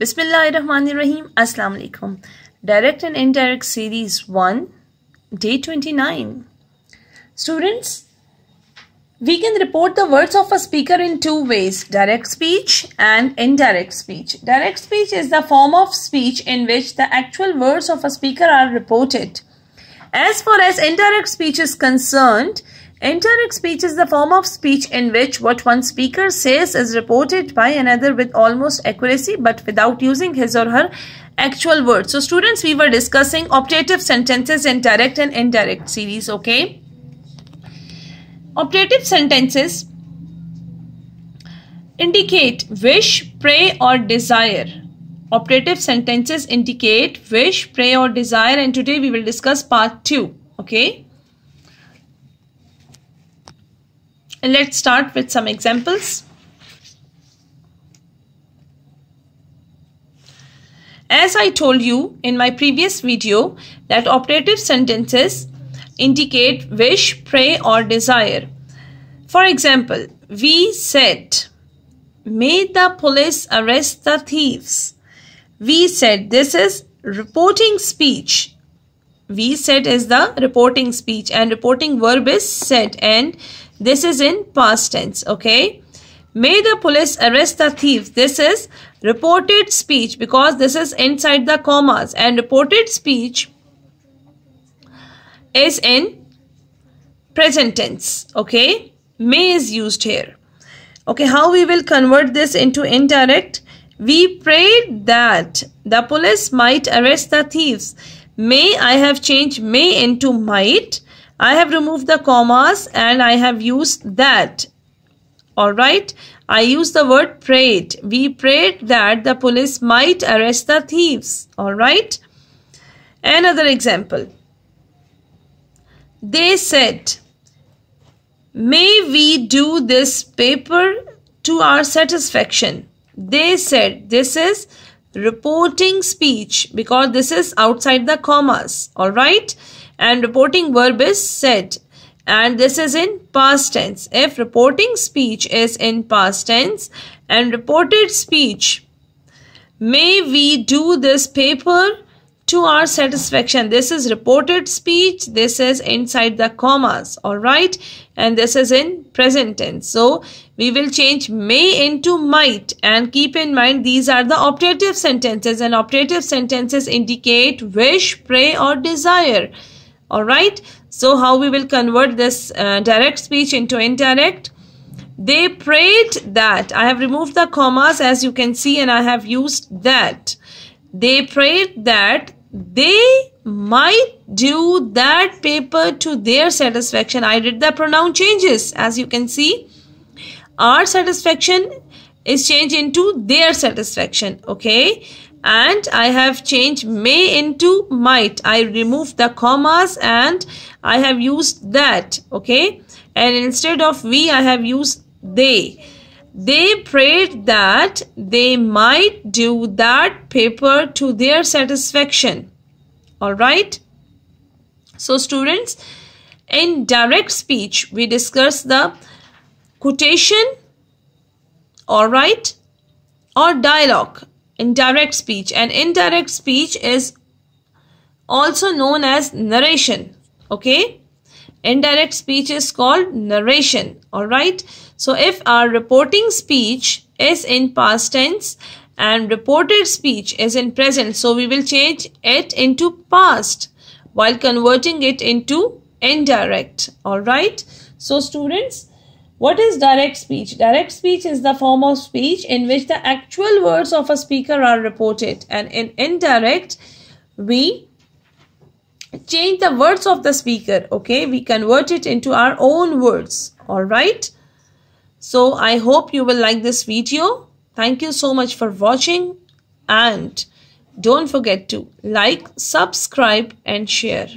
Bismillahirrahmanirrahim. Assalamu alaikum. Direct and Indirect Series 1, Day 29. Students, we can report the words of a speaker in two ways, direct speech and indirect speech. Direct speech is the form of speech in which the actual words of a speaker are reported. As far as indirect speech is concerned, Indirect speech is the form of speech in which what one speaker says is reported by another with almost accuracy but without using his or her actual words. So students, we were discussing optative sentences in direct and indirect series, okay? Optative sentences indicate wish, pray or desire. Optative sentences indicate wish, pray or desire and today we will discuss part 2, okay? And let's start with some examples. As I told you in my previous video that optative sentences indicate wish, pray or desire. For example, we said, may the police arrest the thieves. We said this is reporting speech. We said is the reporting speech and reporting verb is said and this is in past tense, okay? May the police arrest the thief. This is reported speech because this is inside the commas and reported speech is in present tense, okay? May is used here. Okay, how we will convert this into indirect? We prayed that the police might arrest the thieves. May I have changed may into might I have removed the commas and I have used that. Alright. I use the word prayed. We prayed that the police might arrest the thieves. Alright. Another example. They said, May we do this paper to our satisfaction. They said, This is reporting speech because this is outside the commas. Alright and reporting verb is said and this is in past tense. If reporting speech is in past tense and reported speech, may we do this paper to our satisfaction. This is reported speech. This is inside the commas. Alright. And this is in present tense. So we will change may into might. And keep in mind these are the optative sentences. And optative sentences indicate wish, pray or desire all right so how we will convert this uh, direct speech into indirect they prayed that i have removed the commas as you can see and i have used that they prayed that they might do that paper to their satisfaction i did the pronoun changes as you can see our satisfaction is changed into their satisfaction okay and I have changed may into might. I removed the commas and I have used that. Okay. And instead of we, I have used they. They prayed that they might do that paper to their satisfaction. Alright. So students, in direct speech, we discuss the quotation, alright, or dialogue in direct speech and indirect speech is also known as narration okay indirect speech is called narration all right so if our reporting speech is in past tense and reported speech is in present so we will change it into past while converting it into indirect all right so students what is direct speech? Direct speech is the form of speech in which the actual words of a speaker are reported and in indirect we change the words of the speaker okay? We convert it into our own words all right? So i hope you will like this video. Thank you so much for watching. And don't forget to like subscribe and share